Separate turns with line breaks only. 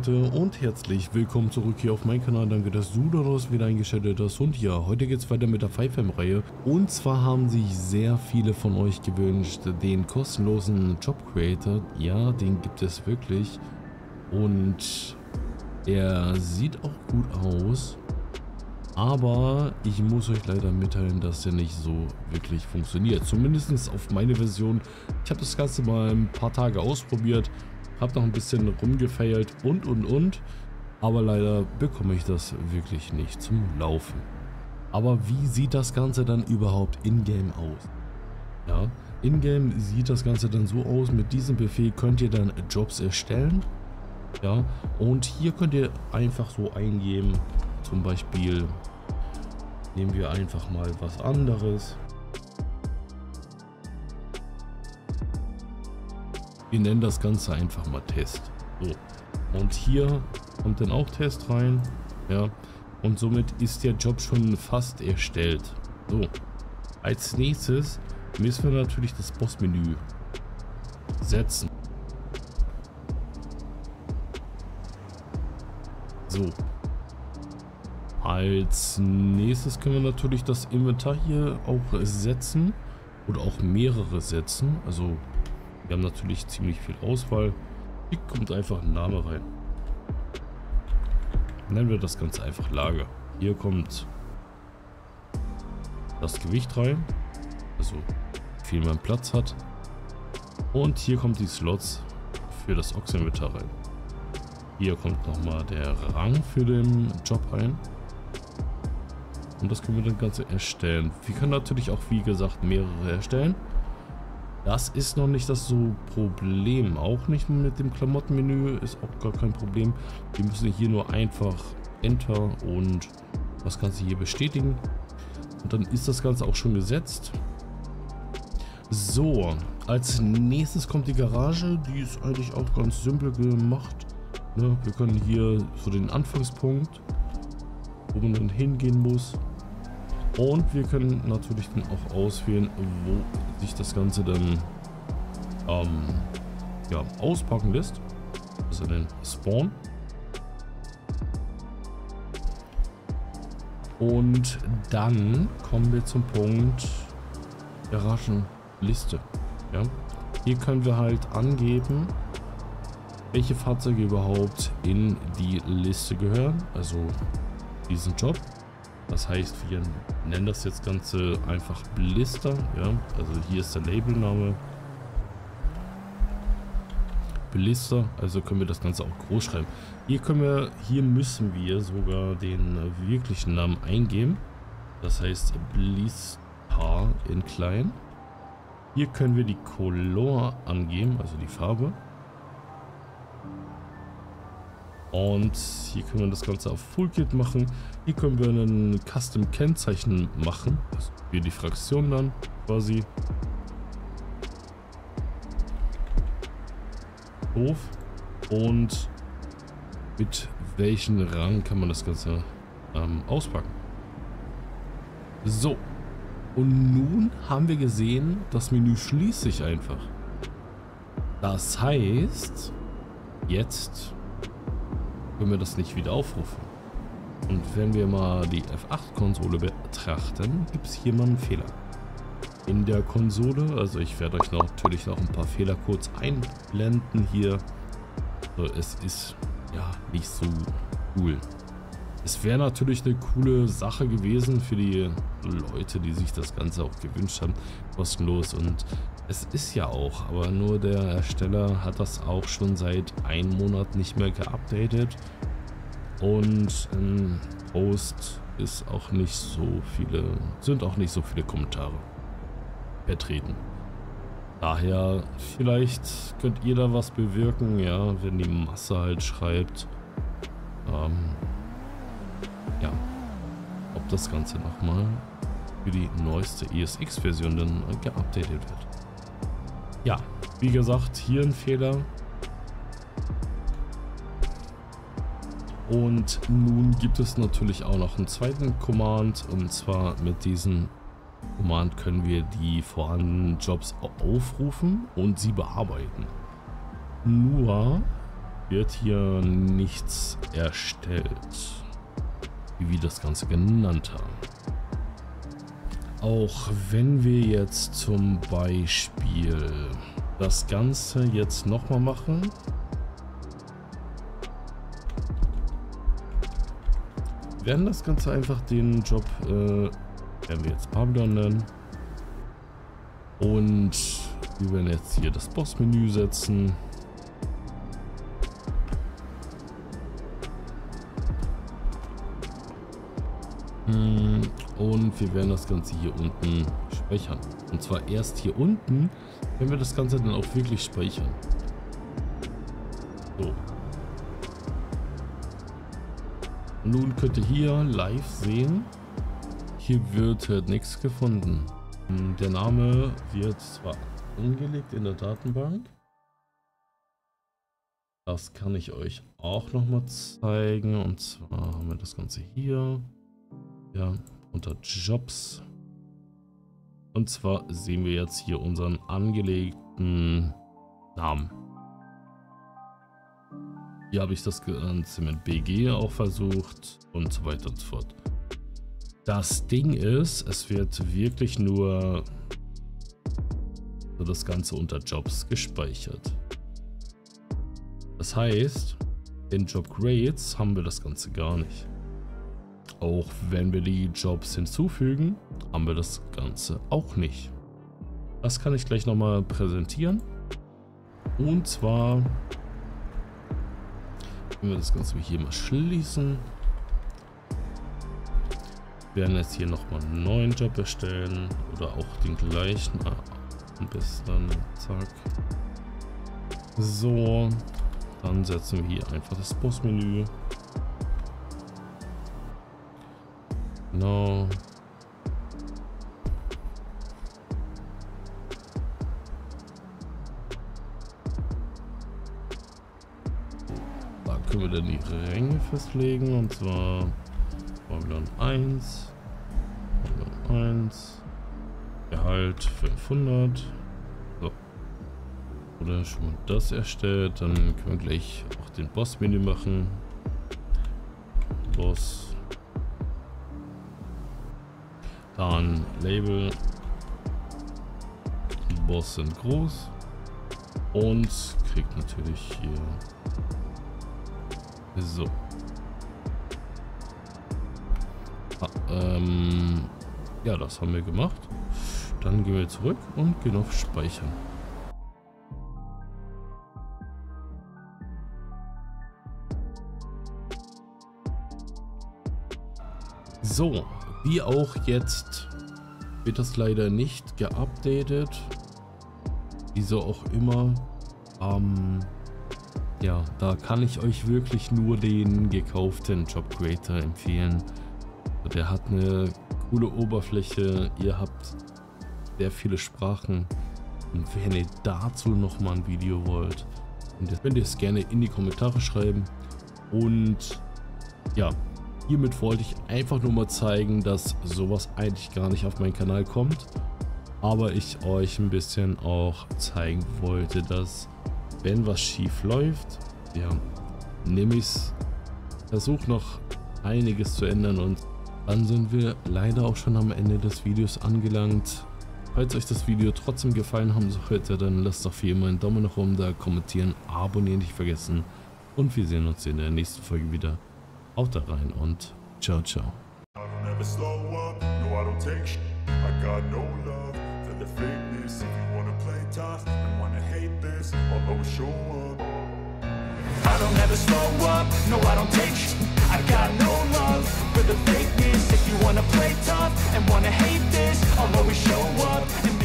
Leute und herzlich willkommen zurück hier auf meinem Kanal. Danke, dass du daraus wieder eingeschaltet hast. Und ja, heute geht es weiter mit der 5M-Reihe. Und zwar haben sich sehr viele von euch gewünscht, den kostenlosen Job Creator. Ja, den gibt es wirklich. Und er sieht auch gut aus. Aber ich muss euch leider mitteilen, dass der nicht so wirklich funktioniert. Zumindest auf meine Version. Ich habe das Ganze mal ein paar Tage ausprobiert habe noch ein bisschen rumgefeilt und und und. Aber leider bekomme ich das wirklich nicht zum Laufen. Aber wie sieht das Ganze dann überhaupt in-game aus? Ja, in-game sieht das Ganze dann so aus, mit diesem Befehl könnt ihr dann Jobs erstellen. Ja, und hier könnt ihr einfach so eingeben, zum Beispiel nehmen wir einfach mal was anderes. Wir nennen das Ganze einfach mal Test. So. Und hier kommt dann auch Test rein. Ja. Und somit ist der Job schon fast erstellt. So. Als nächstes müssen wir natürlich das Bossmenü setzen. So. Als nächstes können wir natürlich das Inventar hier auch setzen. Oder auch mehrere setzen. Also wir haben natürlich ziemlich viel Auswahl. Hier kommt einfach ein Name rein. Nennen wir das Ganze einfach Lager. Hier kommt das Gewicht rein. Also wie viel man Platz hat. Und hier kommt die Slots für das Ochsinventar rein. Hier kommt nochmal der Rang für den Job rein. Und das können wir dann Ganze erstellen. Wir können natürlich auch, wie gesagt, mehrere erstellen. Das ist noch nicht das so Problem. Auch nicht mit dem Klamottenmenü ist auch gar kein Problem. Wir müssen hier nur einfach Enter und das Ganze hier bestätigen. Und dann ist das Ganze auch schon gesetzt. So, als nächstes kommt die Garage. Die ist eigentlich auch ganz simpel gemacht. Ne, wir können hier so den Anfangspunkt, wo man dann hingehen muss. Und wir können natürlich dann auch auswählen, wo sich das Ganze dann ähm, ja, auspacken lässt. Also den Spawn. Und dann kommen wir zum Punkt Garagenliste. Ja? Hier können wir halt angeben, welche Fahrzeuge überhaupt in die Liste gehören. Also diesen Job. Das heißt, wir nennen das jetzt Ganze einfach Blister. Ja, also hier ist der Labelname. Blister, also können wir das Ganze auch groß schreiben. Hier können wir, hier müssen wir sogar den wirklichen Namen eingeben. Das heißt Blister in klein. Hier können wir die Color angeben, also die Farbe. Und hier können wir das Ganze auf Full Kit machen. Hier können wir einen Custom Kennzeichen machen. Also wir die Fraktion dann quasi. Hof. Und mit welchem Rang kann man das Ganze ähm, auspacken. So. Und nun haben wir gesehen, das Menü schließt sich einfach. Das heißt, jetzt können wir das nicht wieder aufrufen. Und wenn wir mal die F8-Konsole betrachten, gibt es hier mal einen Fehler. In der Konsole, also ich werde euch natürlich noch ein paar Fehler kurz einblenden hier. Also es ist ja nicht so cool. Es wäre natürlich eine coole Sache gewesen für die Leute, die sich das Ganze auch gewünscht haben, kostenlos. Und es ist ja auch, aber nur der Ersteller hat das auch schon seit einem Monat nicht mehr geupdatet. Und im Post ist auch nicht so viele, sind auch nicht so viele Kommentare vertreten. Daher, vielleicht könnt ihr da was bewirken, ja, wenn die Masse halt schreibt. Ähm, ja, ob das Ganze nochmal für die neueste ESX-Version dann geupdatet wird. Ja, wie gesagt, hier ein Fehler. Und nun gibt es natürlich auch noch einen zweiten Command und zwar mit diesem Command können wir die vorhandenen Jobs aufrufen und sie bearbeiten. Nur wird hier nichts erstellt, wie wir das Ganze genannt haben. Auch wenn wir jetzt zum Beispiel das Ganze jetzt nochmal machen. werden das Ganze einfach den Job, äh, werden wir jetzt Babylon nennen. Und wir werden jetzt hier das Boss-Menü setzen. Und wir werden das Ganze hier unten speichern. Und zwar erst hier unten, wenn wir das Ganze dann auch wirklich speichern. So. Nun könnt ihr hier live sehen, hier wird halt nichts gefunden. Hm, der Name wird zwar angelegt in der Datenbank. Das kann ich euch auch noch mal zeigen. Und zwar haben wir das Ganze hier. Ja, unter Jobs. Und zwar sehen wir jetzt hier unseren angelegten Namen. Hier habe ich das Ganze mit BG auch versucht und so weiter und so fort. Das Ding ist, es wird wirklich nur das Ganze unter Jobs gespeichert. Das heißt, in Job Grades haben wir das Ganze gar nicht. Auch wenn wir die Jobs hinzufügen, haben wir das Ganze auch nicht. Das kann ich gleich nochmal präsentieren. Und zwar werden wir das Ganze hier mal schließen. Werden jetzt hier nochmal einen neuen Job erstellen oder auch den gleichen. Ah, am besten, zack. So, dann setzen wir hier einfach das Bossmenü. Genau. Da können wir dann die Ränge festlegen und zwar Babylon 1, Babylon 1, Gehalt 500. So. Oder schon mal das erstellt, dann können wir gleich auch den Boss-Menü machen. Boss Dann Label. Boss sind groß. Und kriegt natürlich hier. So. Ah, ähm, ja, das haben wir gemacht. Dann gehen wir zurück und gehen auf Speichern. So, wie auch jetzt wird das leider nicht geupdatet. Wieso auch immer. Ähm, ja, da kann ich euch wirklich nur den gekauften Job Creator empfehlen. Der hat eine coole Oberfläche. Ihr habt sehr viele Sprachen. Und wenn ihr dazu nochmal ein Video wollt, könnt ihr es gerne in die Kommentare schreiben. Und ja, hiermit wollte ich einfach nur mal zeigen, dass sowas eigentlich gar nicht auf meinen Kanal kommt. Aber ich euch ein bisschen auch zeigen wollte, dass wenn was schief läuft, ja, nehme ich es, versuche noch einiges zu ändern und dann sind wir leider auch schon am Ende des Videos angelangt. Falls euch das Video trotzdem gefallen haben sollte, dann lasst doch wie immer einen Daumen nach oben da, kommentieren, abonnieren nicht vergessen und wir sehen uns in der nächsten Folge wieder. Haut rein und ciao, ciao. I don't ever slow up, no I don't take sh. I got no love for the fakeness. If you wanna play tough and wanna hate this, I'll always show up. And show up.